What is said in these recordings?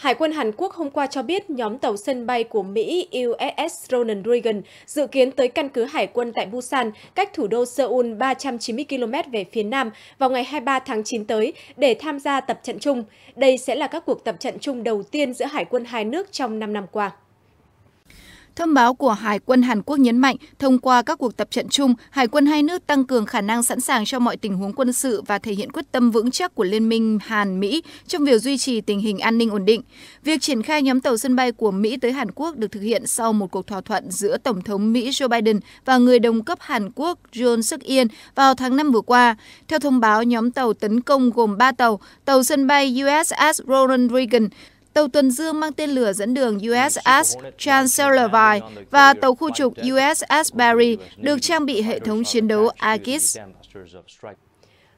Hải quân Hàn Quốc hôm qua cho biết nhóm tàu sân bay của Mỹ USS Ronald Reagan dự kiến tới căn cứ hải quân tại Busan, cách thủ đô Seoul 390 km về phía nam vào ngày 23 tháng 9 tới để tham gia tập trận chung. Đây sẽ là các cuộc tập trận chung đầu tiên giữa hải quân hai nước trong 5 năm qua. Thông báo của Hải quân Hàn Quốc nhấn mạnh, thông qua các cuộc tập trận chung, Hải quân hai nước tăng cường khả năng sẵn sàng cho mọi tình huống quân sự và thể hiện quyết tâm vững chắc của Liên minh Hàn-Mỹ trong việc duy trì tình hình an ninh ổn định. Việc triển khai nhóm tàu sân bay của Mỹ tới Hàn Quốc được thực hiện sau một cuộc thỏa thuận giữa Tổng thống Mỹ Joe Biden và người đồng cấp Hàn Quốc Yoon suk yeol vào tháng 5 vừa qua. Theo thông báo, nhóm tàu tấn công gồm 3 tàu, tàu sân bay USS Ronald Reagan, tàu tuần dương mang tên lửa dẫn đường USS Chancellorsville và tàu khu trục USS Barry được trang bị hệ thống chiến đấu Aegis.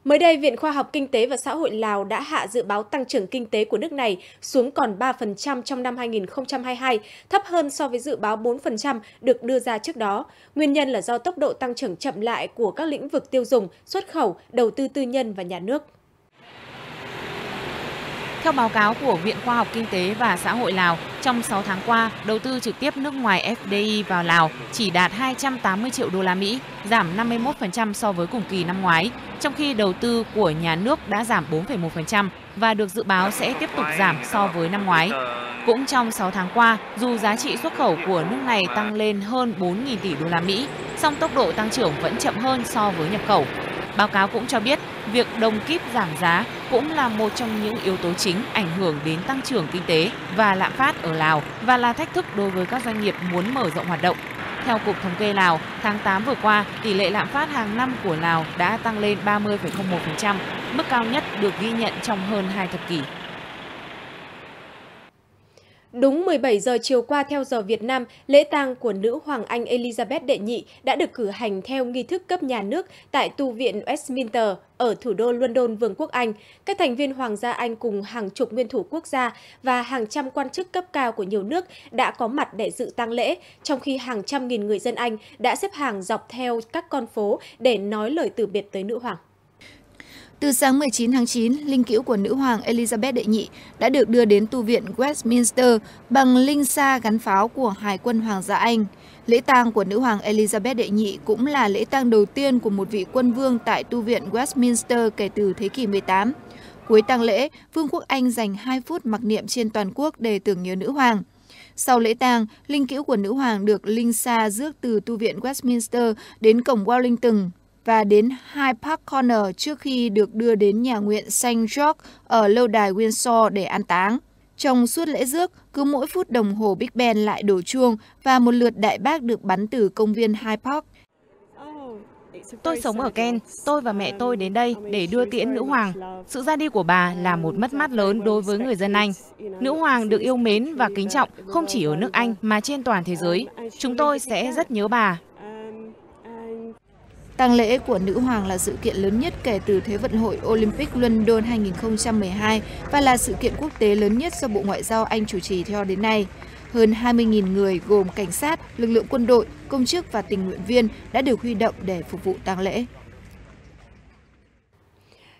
Mới đây, Viện Khoa học Kinh tế và Xã hội Lào đã hạ dự báo tăng trưởng kinh tế của nước này xuống còn 3% trong năm 2022, thấp hơn so với dự báo 4% được đưa ra trước đó. Nguyên nhân là do tốc độ tăng trưởng chậm lại của các lĩnh vực tiêu dùng, xuất khẩu, đầu tư tư nhân và nhà nước. Theo báo cáo của Viện Khoa học Kinh tế và Xã hội Lào, trong 6 tháng qua, đầu tư trực tiếp nước ngoài FDI vào Lào chỉ đạt 280 triệu đô la Mỹ, giảm 51% so với cùng kỳ năm ngoái, trong khi đầu tư của nhà nước đã giảm 4,1% và được dự báo sẽ tiếp tục giảm so với năm ngoái. Cũng trong 6 tháng qua, dù giá trị xuất khẩu của nước này tăng lên hơn 4.000 tỷ đô la Mỹ, song tốc độ tăng trưởng vẫn chậm hơn so với nhập khẩu. Báo cáo cũng cho biết, việc đồng kíp giảm giá cũng là một trong những yếu tố chính ảnh hưởng đến tăng trưởng kinh tế và lạm phát ở Lào và là thách thức đối với các doanh nghiệp muốn mở rộng hoạt động. Theo Cục Thống kê Lào, tháng 8 vừa qua, tỷ lệ lạm phát hàng năm của Lào đã tăng lên 30,01%, mức cao nhất được ghi nhận trong hơn hai thập kỷ. Đúng 17 giờ chiều qua theo giờ Việt Nam, lễ tang của nữ hoàng Anh Elizabeth đệ nhị đã được cử hành theo nghi thức cấp nhà nước tại tu viện Westminster ở thủ đô London, Vương quốc Anh. Các thành viên Hoàng gia Anh cùng hàng chục nguyên thủ quốc gia và hàng trăm quan chức cấp cao của nhiều nước đã có mặt để dự tang lễ, trong khi hàng trăm nghìn người dân Anh đã xếp hàng dọc theo các con phố để nói lời từ biệt tới nữ hoàng. Từ sáng 19 tháng 9, linh cữu của nữ hoàng Elizabeth đệ nhị đã được đưa đến tu viện Westminster bằng linh sa gắn pháo của Hải quân Hoàng gia Anh. Lễ tang của nữ hoàng Elizabeth đệ nhị cũng là lễ tang đầu tiên của một vị quân vương tại tu viện Westminster kể từ thế kỷ 18. Cuối tang lễ, Vương quốc Anh dành 2 phút mặc niệm trên toàn quốc để tưởng nhớ nữ hoàng. Sau lễ tang, linh cữu của nữ hoàng được linh sa rước từ tu viện Westminster đến cổng Wellington, và đến Hyde Park Corner trước khi được đưa đến nhà nguyện St. George ở lâu đài Windsor để an táng. Trong suốt lễ rước, cứ mỗi phút đồng hồ Big Ben lại đổ chuông và một lượt đại bác được bắn từ công viên Hyde Park. Tôi sống ở Ken. tôi và mẹ tôi đến đây để đưa tiễn nữ hoàng. Sự ra đi của bà là một mất mát lớn đối với người dân Anh. Nữ hoàng được yêu mến và kính trọng không chỉ ở nước Anh mà trên toàn thế giới. Chúng tôi sẽ rất nhớ bà Tang lễ của nữ hoàng là sự kiện lớn nhất kể từ Thế vận hội Olympic London 2012 và là sự kiện quốc tế lớn nhất do Bộ Ngoại giao Anh chủ trì cho đến nay. Hơn 20.000 người gồm cảnh sát, lực lượng quân đội, công chức và tình nguyện viên đã được huy động để phục vụ tang lễ.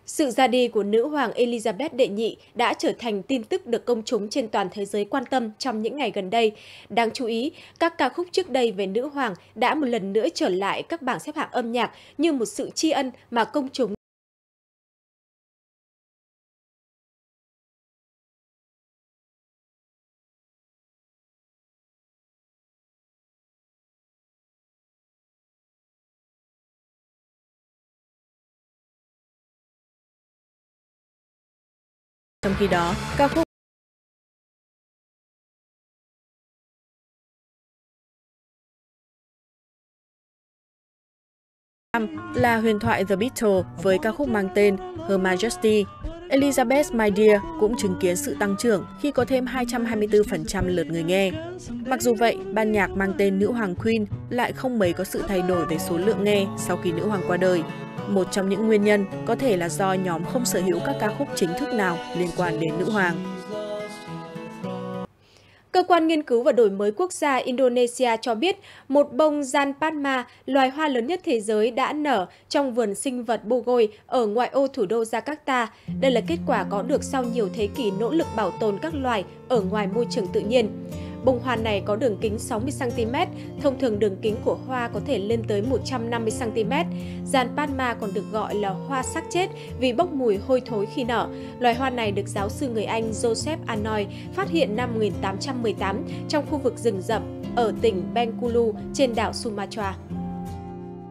Sự ra đi của nữ hoàng Elizabeth đệ nhị đã trở thành tin tức được công chúng trên toàn thế giới quan tâm trong những ngày gần đây. Đáng chú ý, các ca khúc trước đây về nữ hoàng đã một lần nữa trở lại các bảng xếp hạng âm nhạc như một sự tri ân mà công chúng Trong khi đó, ca khúc là huyền thoại The Beatles với ca khúc mang tên Her Majesty. Elizabeth My Dear cũng chứng kiến sự tăng trưởng khi có thêm 224% lượt người nghe. Mặc dù vậy, ban nhạc mang tên Nữ Hoàng Queen lại không mấy có sự thay đổi về số lượng nghe sau khi nữ hoàng qua đời. Một trong những nguyên nhân có thể là do nhóm không sở hữu các ca khúc chính thức nào liên quan đến nữ hoàng. Cơ quan nghiên cứu và đổi mới quốc gia Indonesia cho biết một bông gian Padma, loài hoa lớn nhất thế giới đã nở trong vườn sinh vật Bogoi ở ngoại ô thủ đô Jakarta. Đây là kết quả có được sau nhiều thế kỷ nỗ lực bảo tồn các loài ở ngoài môi trường tự nhiên. Bông hoa này có đường kính 60cm, thông thường đường kính của hoa có thể lên tới 150cm. Giàn Padma còn được gọi là hoa sắc chết vì bốc mùi hôi thối khi nở. Loài hoa này được giáo sư người Anh Joseph Anoy phát hiện năm 1818 trong khu vực rừng rậm ở tỉnh Bengkulu trên đảo Sumatra.